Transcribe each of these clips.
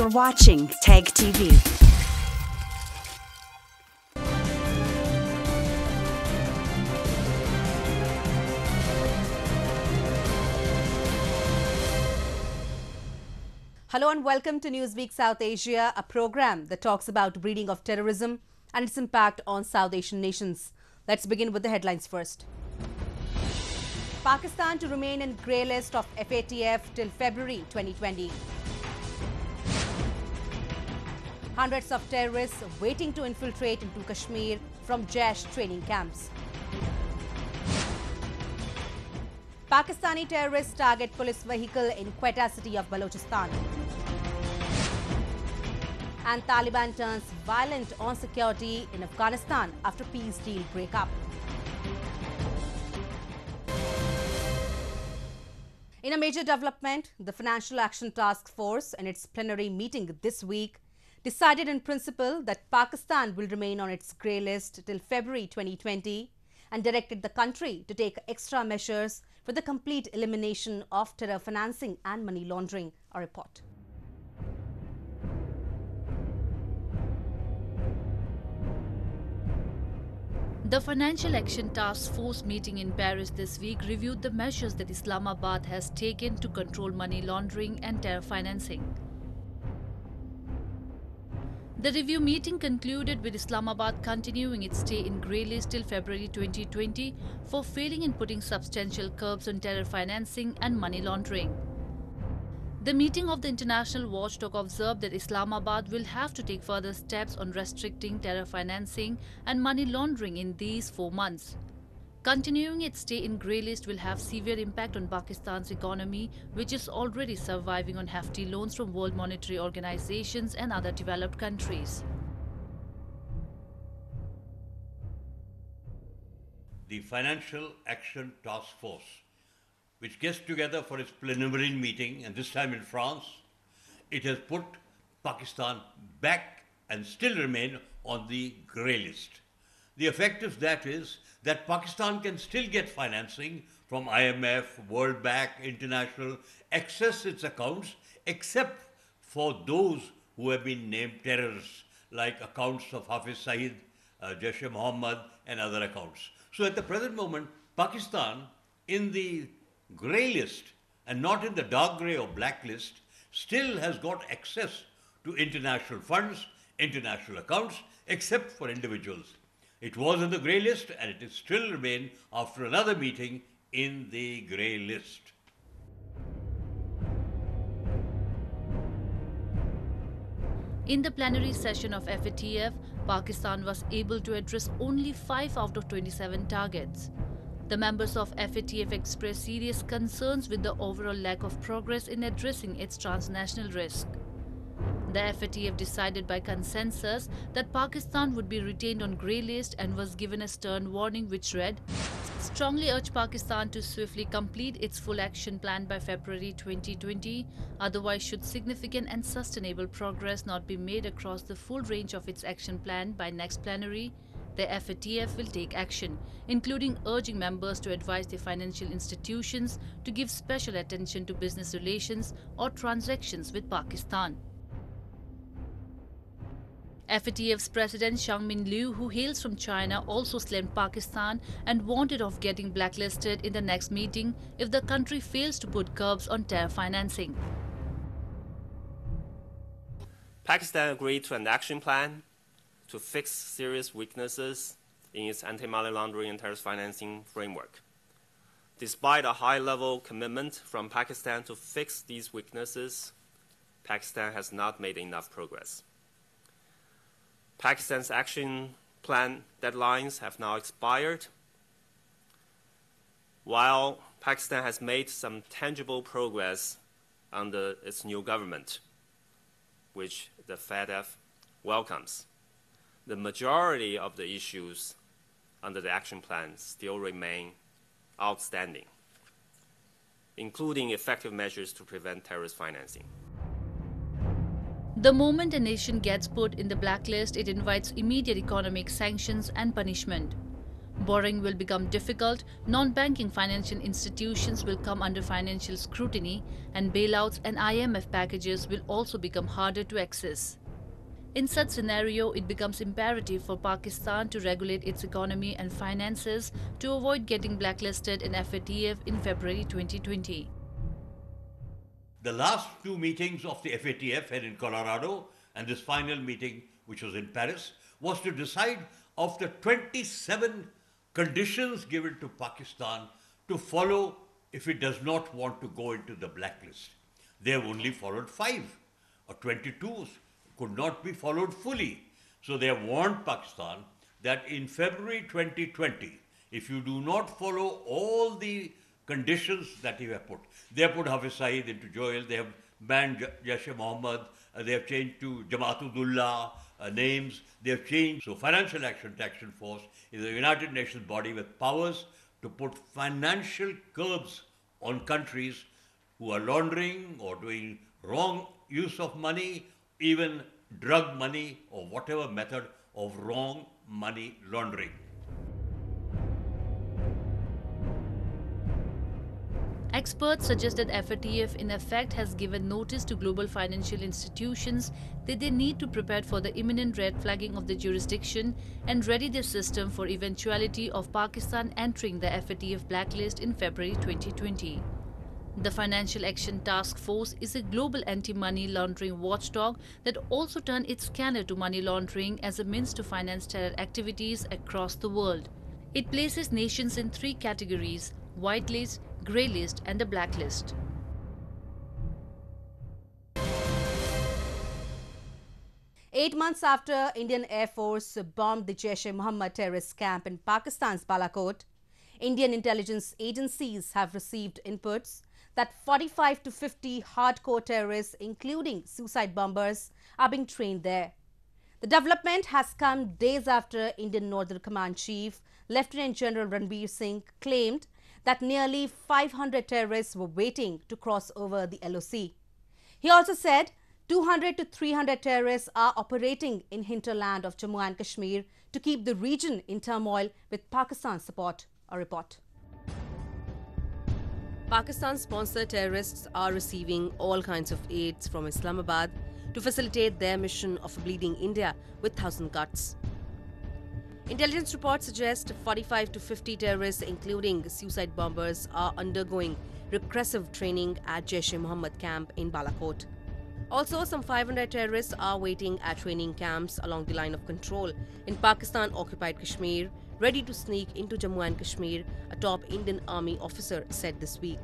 You're watching TAG TV. Hello and welcome to Newsweek South Asia, a program that talks about breeding of terrorism and its impact on South Asian nations. Let's begin with the headlines first. Pakistan to remain in grey list of FATF till February 2020. Hundreds of terrorists waiting to infiltrate into Kashmir from Jaish training camps. Pakistani terrorists target police vehicle in Quetta city of Balochistan. And Taliban turns violent on security in Afghanistan after peace deal breakup. In a major development, the Financial Action Task Force in its plenary meeting this week decided in principle that Pakistan will remain on its grey list till February 2020 and directed the country to take extra measures for the complete elimination of terror financing and money laundering, a report. The Financial Action Task Force meeting in Paris this week reviewed the measures that Islamabad has taken to control money laundering and terror financing. The review meeting concluded with Islamabad continuing its stay in grey list till February 2020 for failing in putting substantial curbs on terror financing and money laundering. The meeting of the international watchdog observed that Islamabad will have to take further steps on restricting terror financing and money laundering in these four months. Continuing its stay in grey list will have severe impact on Pakistan's economy, which is already surviving on hefty loans from World Monetary Organizations and other developed countries. The Financial Action Task Force, which gets together for its preliminary meeting, and this time in France, it has put Pakistan back and still remain on the grey list. The effect of that is that Pakistan can still get financing from IMF, World Bank, International, access its accounts, except for those who have been named terrorists, like accounts of Hafiz Saeed, uh, Jaish and other accounts. So at the present moment, Pakistan, in the grey list and not in the dark grey or black list, still has got access to international funds, international accounts, except for individuals. It was in the grey list and it is still remain after another meeting in the grey list. In the plenary session of FATF, Pakistan was able to address only 5 out of 27 targets. The members of FATF expressed serious concerns with the overall lack of progress in addressing its transnational risk. The FATF decided by consensus that Pakistan would be retained on grey list and was given a stern warning which read, strongly urge Pakistan to swiftly complete its full action plan by February 2020, otherwise should significant and sustainable progress not be made across the full range of its action plan by next plenary, the FATF will take action, including urging members to advise their financial institutions to give special attention to business relations or transactions with Pakistan. FATF's President Xiangmin Liu, who hails from China, also slammed Pakistan and warned it of getting blacklisted in the next meeting if the country fails to put curbs on terror financing. Pakistan agreed to an action plan to fix serious weaknesses in its anti-money laundering and terrorist financing framework. Despite a high-level commitment from Pakistan to fix these weaknesses, Pakistan has not made enough progress. Pakistan's action plan deadlines have now expired. While Pakistan has made some tangible progress under its new government, which the FATF welcomes, the majority of the issues under the action plan still remain outstanding, including effective measures to prevent terrorist financing. The moment a nation gets put in the blacklist, it invites immediate economic sanctions and punishment. Borrowing will become difficult, non banking financial institutions will come under financial scrutiny, and bailouts and IMF packages will also become harder to access. In such scenario, it becomes imperative for Pakistan to regulate its economy and finances to avoid getting blacklisted in FATF in February 2020. The last two meetings of the FATF held in Colorado and this final meeting, which was in Paris, was to decide of the 27 conditions given to Pakistan to follow if it does not want to go into the blacklist. They have only followed five, or 22 could not be followed fully. So they have warned Pakistan that in February 2020, if you do not follow all the conditions that you have put, they have put Hafiz Saeed into jail, they have banned Jaish Mohammed, uh, they have changed to Jamaatullah uh, names, they have changed. So Financial Action Task Force is a United Nations body with powers to put financial curbs on countries who are laundering or doing wrong use of money, even drug money or whatever method of wrong money laundering. Experts suggest that FATF in effect has given notice to global financial institutions that they need to prepare for the imminent red flagging of the jurisdiction and ready their system for eventuality of Pakistan entering the FATF blacklist in February 2020. The Financial Action Task Force is a global anti-money laundering watchdog that also turned its scanner to money laundering as a means to finance terror activities across the world. It places nations in three categories, whitelist, grey list and the blacklist. Eight months after Indian Air Force bombed the Jaish-e-Mohammed terrorist camp in Pakistan's Balakot, Indian intelligence agencies have received inputs that 45 to 50 hardcore terrorists, including suicide bombers, are being trained there. The development has come days after Indian Northern Command Chief Lieutenant General Ranbir Singh claimed that nearly 500 terrorists were waiting to cross over the LOC. He also said 200 to 300 terrorists are operating in hinterland of Jammu and Kashmir to keep the region in turmoil with Pakistan's support. A report. Pakistan-sponsored terrorists are receiving all kinds of aids from Islamabad to facilitate their mission of bleeding India with thousand cuts. Intelligence reports suggest 45 to 50 terrorists, including suicide bombers, are undergoing regressive training at Jaish-e-Mohammed camp in Balakot. Also, some 500 terrorists are waiting at training camps along the line of control in Pakistan-occupied Kashmir, ready to sneak into Jammu and Kashmir, a top Indian Army officer said this week.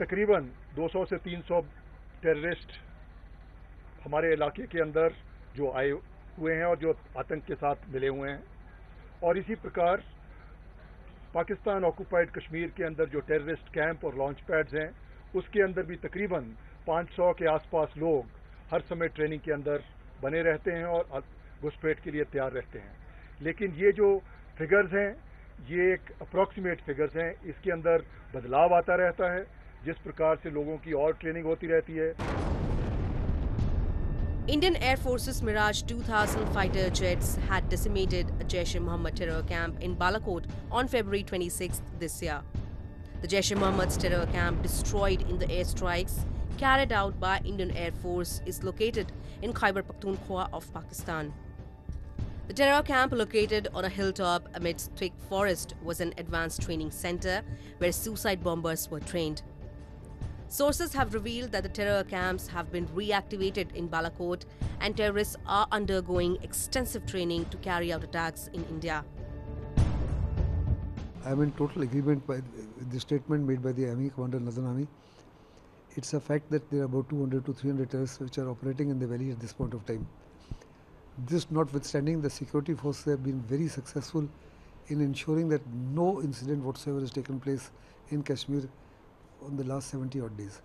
तकरीबन 200 से 300 terrorist हमारे इलाके के अंदर जो आए हुए हैं और जो आतंक के साथ मिले हुए हैं। और इसी प्रकार पाकिस्तान ऑक्यूपाइड कश्मीर के अंदर जो टेररिस्ट कैंप और लॉन्च पैड्स हैं, उसके अंदर भी तकरीबन 500 के आसपास लोग हर समय ट्रेनिंग के अंदर बने रहते हैं और घुसपैठ के लिए तैयार रहते हैं। लेकिन ये जो फिगर्स हैं, ये एक अप्रॉक्सीमेट फिगर्स हैं। इसके अंदर बदलाव आता रहता है, जिस प्रकार से लोगों की और ट्रेनिंग होती रहती है। Indian Air Force's Mirage 2000 fighter jets had decimated a Jaish-e-Mohammed terror camp in Balakot on February 26 this year. The Jaish-e-Mohammed's terror camp destroyed in the airstrikes carried out by Indian Air Force is located in Khyber Pakhtunkhwa of Pakistan. The terror camp located on a hilltop amidst thick forest was an advanced training center where suicide bombers were trained. Sources have revealed that the terror camps have been reactivated in Balakot and terrorists are undergoing extensive training to carry out attacks in India. I am in total agreement with the statement made by the Army Commander Army. It's a fact that there are about 200 to 300 terrorists which are operating in the valley at this point of time. This notwithstanding, the security forces have been very successful in ensuring that no incident whatsoever has taken place in Kashmir on the last 70 odd days,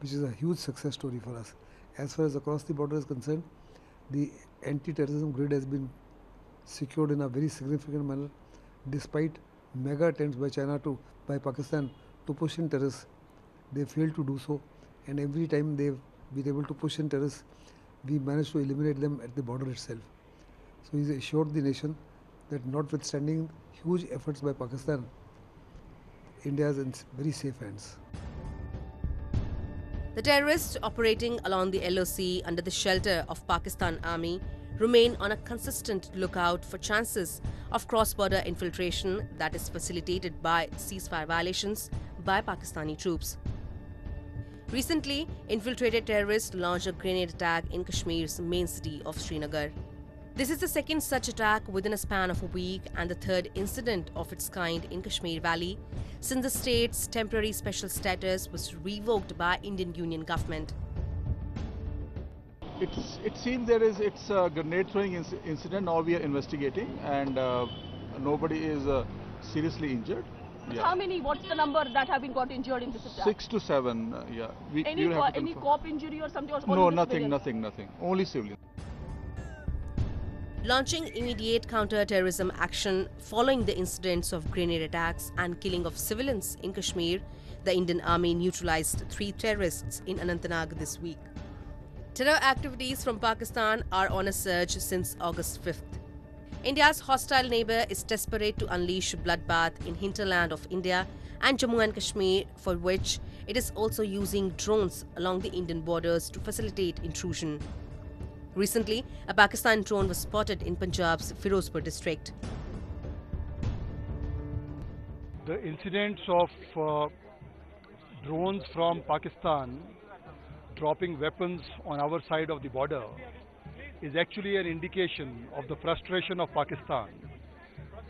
which is a huge success story for us. As far as across the border is concerned, the anti-terrorism grid has been secured in a very significant manner despite mega attempts by China to, by Pakistan to push in terrorists. They failed to do so and every time they've been able to push in terrorists, we managed to eliminate them at the border itself. So he's assured the nation that notwithstanding huge efforts by Pakistan, India is in very safe hands. The terrorists operating along the LOC under the shelter of Pakistan Army remain on a consistent lookout for chances of cross-border infiltration that is facilitated by ceasefire violations by Pakistani troops. Recently, infiltrated terrorists launched a grenade attack in Kashmir's main city of Srinagar. This is the second such attack within a span of a week and the third incident of its kind in Kashmir Valley since the state's temporary special status was revoked by Indian Union government. It's, it seems there is it's a grenade throwing inc incident. Now we are investigating, and uh, nobody is uh, seriously injured. Yeah. How many? What's the number that have been got injured in this attack? Six to seven. Uh, yeah. We, any co any cop injury or something? Or no, nothing, nothing, nothing. Only civilian. Launching immediate counter-terrorism action following the incidents of grenade attacks and killing of civilians in Kashmir, the Indian Army neutralized three terrorists in Anantnag this week. Terror activities from Pakistan are on a surge since August 5th. India's hostile neighbor is desperate to unleash bloodbath in hinterland of India and Jammu and Kashmir, for which it is also using drones along the Indian borders to facilitate intrusion. Recently, a Pakistan drone was spotted in Punjab's Firozpur district. The incidents of uh, drones from Pakistan dropping weapons on our side of the border is actually an indication of the frustration of Pakistan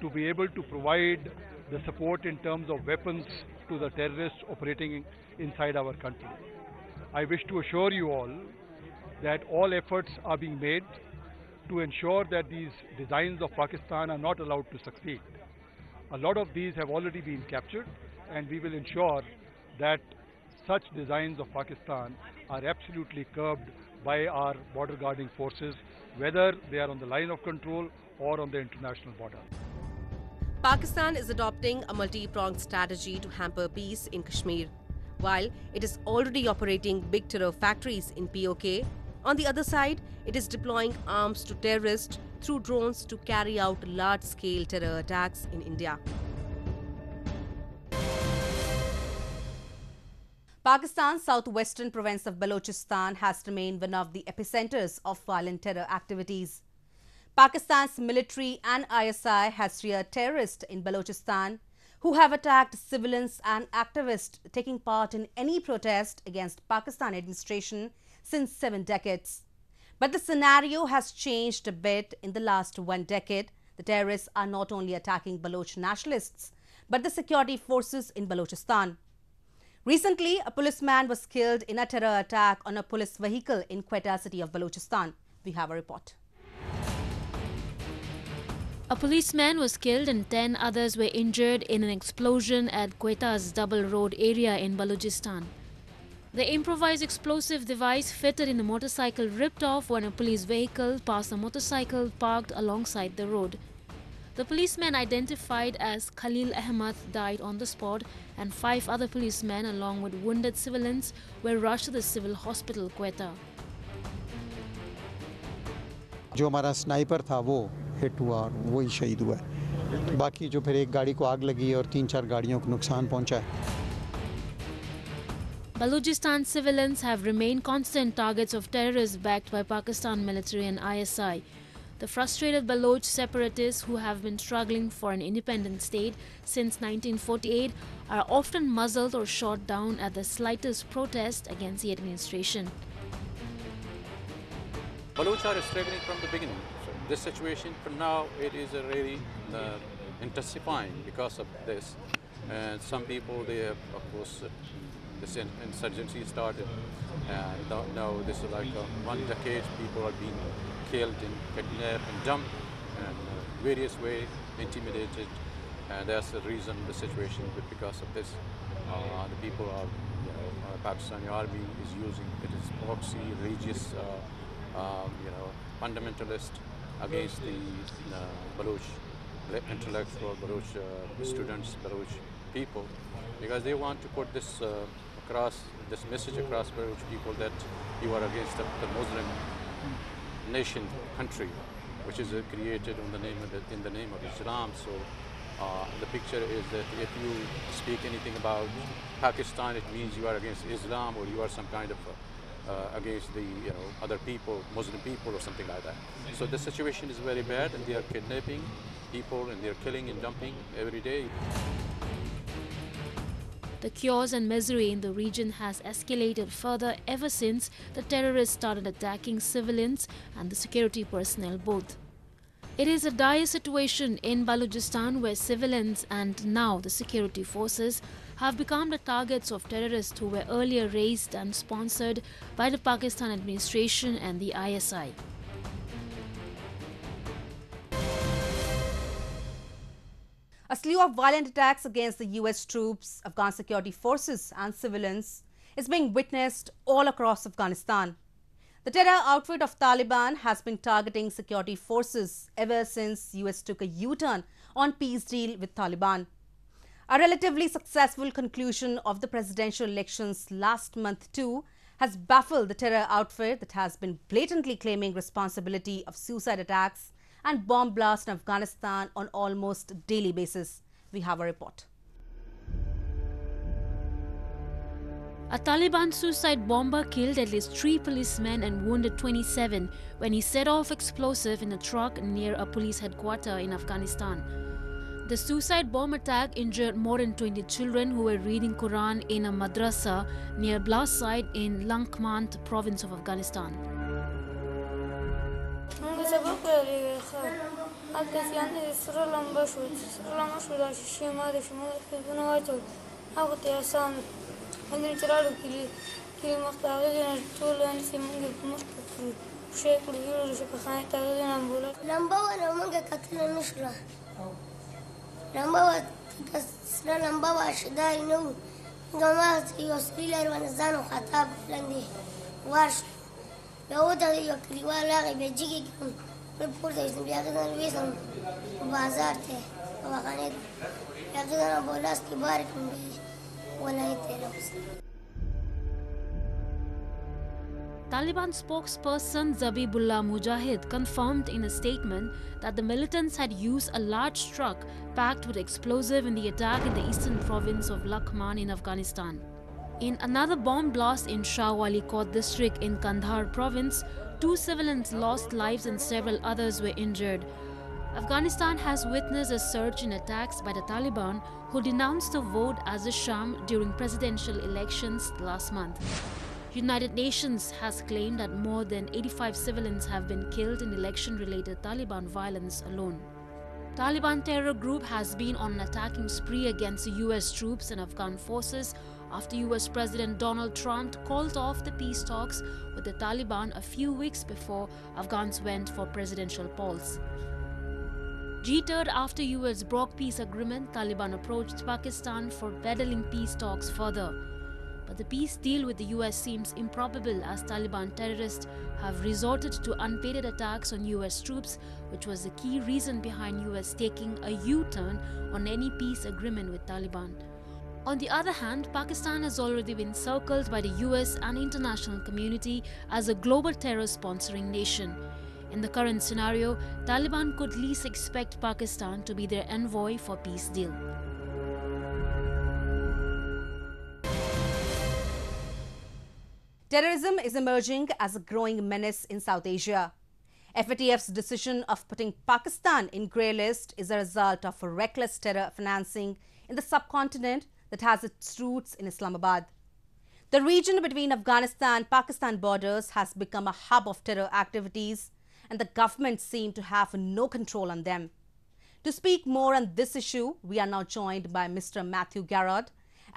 to be able to provide the support in terms of weapons to the terrorists operating inside our country. I wish to assure you all that all efforts are being made to ensure that these designs of Pakistan are not allowed to succeed. A lot of these have already been captured and we will ensure that such designs of Pakistan are absolutely curbed by our border guarding forces, whether they are on the line of control or on the international border. Pakistan is adopting a multi-pronged strategy to hamper peace in Kashmir. While it is already operating big terror factories in POK, on the other side, it is deploying arms to terrorists through drones to carry out large-scale terror attacks in India. Pakistan's southwestern province of Balochistan has remained one of the epicenters of violent terror activities. Pakistan's military and ISI has reared terrorists in Balochistan who have attacked civilians and activists taking part in any protest against Pakistan administration since seven decades. But the scenario has changed a bit in the last one decade. The terrorists are not only attacking Baloch nationalists, but the security forces in Balochistan. Recently, a policeman was killed in a terror attack on a police vehicle in Quetta city of Balochistan. We have a report. A policeman was killed and 10 others were injured in an explosion at Quetta's Double Road area in Balochistan. The improvised explosive device fitted in the motorcycle ripped off when a police vehicle passed a motorcycle parked alongside the road. The policeman identified as Khalil Ahmad died on the spot and five other policemen along with wounded civilians were rushed to the civil hospital Quetta. जो हमारा sniper था वो hit हुआ और वही शहीद हुआ है बाकी जो फिर एक गाड़ी को आग लगी और तीन चार गाड़ियों को नुकसान पहुंचा है Balochistan civilians have remained constant targets of terrorists backed by Pakistan military and ISI. The frustrated Baloch separatists who have been struggling for an independent state since 1948 are often muzzled or shot down at the slightest protest against the administration. Baloch are struggling from the beginning. This situation, for now, it is really uh, intensifying because of this. And some people, they have, of course, this insurgency started. And now this is like uh, one decade, people are being killed and kidnapped and dumped and uh, various ways intimidated and that's the reason the situation because of this uh, the people are you know uh, Pakistani army is using it is proxy religious uh, um, you know fundamentalist against the uh, Baloch intellectual Baloch uh, students Baloch people because they want to put this across this message across Baloch people that you are against the, the Muslim nation, country, which is uh, created on the name of the, in the name of Islam. So uh, the picture is that if you speak anything about Pakistan, it means you are against Islam or you are some kind of uh, uh, against the you know other people, Muslim people or something like that. So the situation is very bad, and they are kidnapping people and they're killing and dumping every day. The chaos and misery in the region has escalated further ever since the terrorists started attacking civilians and the security personnel both. It is a dire situation in Balochistan where civilians and now the security forces have become the targets of terrorists who were earlier raised and sponsored by the Pakistan administration and the ISI. A slew of violent attacks against the US troops, Afghan security forces and civilians is being witnessed all across Afghanistan. The terror outfit of Taliban has been targeting security forces ever since US took a U-turn on peace deal with Taliban. A relatively successful conclusion of the presidential elections last month too has baffled the terror outfit that has been blatantly claiming responsibility of suicide attacks and bomb blasts in Afghanistan on almost daily basis. We have a report. A Taliban suicide bomber killed at least three policemen and wounded 27 when he set off explosive in a truck near a police headquarters in Afghanistan. The suicide bomb attack injured more than 20 children who were reading Quran in a madrasa near blast site in Laghman province of Afghanistan. ودرېږي هلته چې لاندې سره لمبه شول چې سره لمبه شول دا شیشې ماتې شوې ما کلیپونه واچول هغو ته یې اسان هلته چې راړو کلي کلي مخته هغې نه ټول هسې مونږ یې مخته کړو پښې کړو یوړو شفاخانې ته هغې نه امبولانس لمبه وه نو مونږ یې کتلی نه شوله لمبه وه سره لمبه وه شدای نه وو مونږ هماغسې یو سړي لرې باندې ځان وخطا په لاندې وار شو یو ودرېد یو کلیوال راغی بیا جګې کړم Taliban spokesperson Zabihullah Mujahid confirmed in a statement that the militants had used a large truck packed with explosive in the attack in the eastern province of Laghman in Afghanistan. In another bomb blast in Shahwali, Wali district in Kandahar province, two civilians lost lives and several others were injured. Afghanistan has witnessed a surge in attacks by the Taliban, who denounced the vote as a sham during presidential elections last month. United Nations has claimed that more than 85 civilians have been killed in election-related Taliban violence alone. Taliban terror group has been on an attacking spree against US troops and Afghan forces after US President Donald Trump called off the peace talks with the Taliban a few weeks before Afghans went for presidential polls. Jittered after US broke peace agreement, Taliban approached Pakistan for peddling peace talks further. But the peace deal with the US seems improbable as Taliban terrorists have resorted to unpaid attacks on US troops, which was the key reason behind US taking a U-turn on any peace agreement with Taliban. On the other hand, Pakistan has already been circled by the US and international community as a global terror sponsoring nation. In the current scenario, Taliban could least expect Pakistan to be their envoy for peace deal. Terrorism is emerging as a growing menace in South Asia. FATF's decision of putting Pakistan in grey list is a result of reckless terror financing in the subcontinent that has its roots in Islamabad. The region between Afghanistan-Pakistan borders has become a hub of terror activities and the government seem to have no control on them. To speak more on this issue, we are now joined by Mr. Matthew Garrod,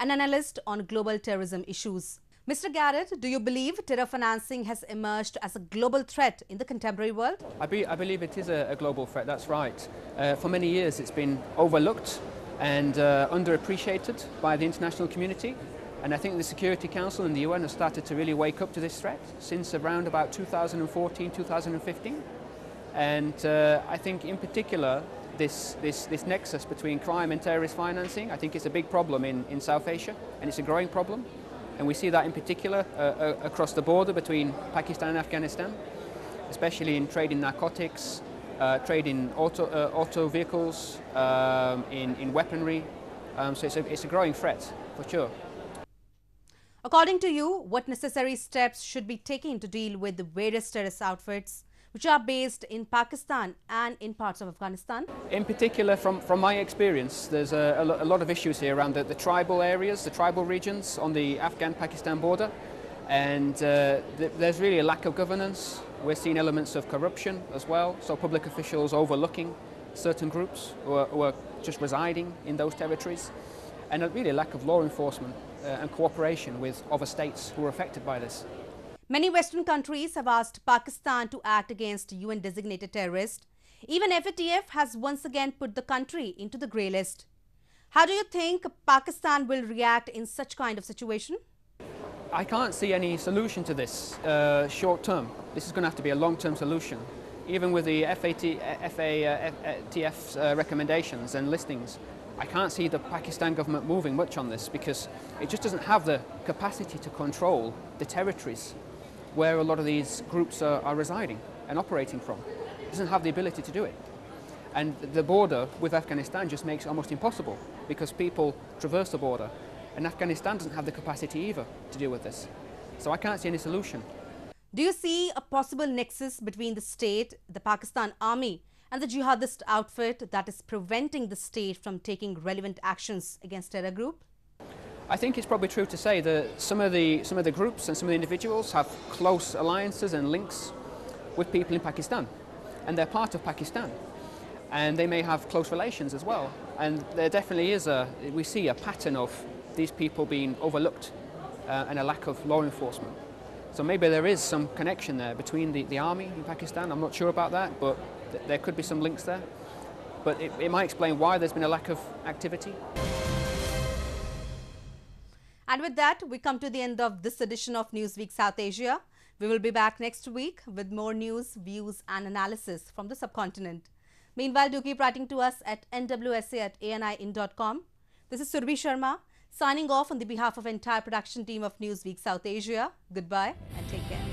an analyst on global terrorism issues. Mr. Garrett, do you believe terror financing has emerged as a global threat in the contemporary world? I, be, I believe it is a, a, global threat, that's right. Uh, for many years it's been overlooked and uh, underappreciated by the international community. And I think the Security Council and the UN have started to really wake up to this threat since around about 2014, 2015. And uh, I think in particular, this, this, this nexus between crime and terrorist financing, I think it's a big problem in, in South Asia, and it's a growing problem. And we see that in particular uh, uh, across the border between Pakistan and Afghanistan, especially in trade in narcotics, uh, trade in auto, uh, auto vehicles, um, in, in weaponry. Um, so it's a, it's a growing threat, for sure. According to you, what necessary steps should be taken to deal with the various terrorist outfits which are based in Pakistan and in parts of Afghanistan? In particular, from, from my experience, there's a, a, lot of issues here around the, the, tribal areas, the tribal regions on the Afghan-Pakistan border. And uh, th there's really a lack of governance. We're seeing elements of corruption as well, so public officials overlooking certain groups who are, who are just residing in those territories. And a really lack of law enforcement uh, and cooperation with other states who are affected by this. Many Western countries have asked Pakistan to act against UN designated terrorists. Even FATF has once again put the country into the grey list. How do you think Pakistan will react in such kind of situation? I can't see any solution to this uh, short term. This is going to have to be a long term solution. Even with the FAT, FATF's uh, recommendations and listings, I can't see the Pakistan government moving much on this because it just doesn't have the capacity to control the territories where a lot of these groups are, are residing and operating from. It doesn't have the ability to do it. And the border with Afghanistan just makes it almost impossible because people traverse the border and Afghanistan doesn't have the capacity either to deal with this. So I can't see any solution. Do you see a possible nexus between the state, the Pakistan army and the jihadist outfit that is preventing the state from taking relevant actions against terror group? I think it's probably true to say that some of the some of the groups and some of the individuals have close alliances and links with people in Pakistan, and they're part of Pakistan, and they may have close relations as well. And there definitely is a we see a pattern of these people being overlooked uh, and a lack of law enforcement. So maybe there is some connection there between the, the army in Pakistan. I'm not sure about that, but th there could be some links there. But it, it might explain why there's been a lack of activity. And with that, we come to the end of this edition of Newsweek South Asia. We will be back next week with more news, views and analysis from the subcontinent. Meanwhile, do keep writing to us at nwsa at aniin.com. This is Surbhi Sharma signing off on the behalf of entire production team of Newsweek South Asia. Goodbye and take care.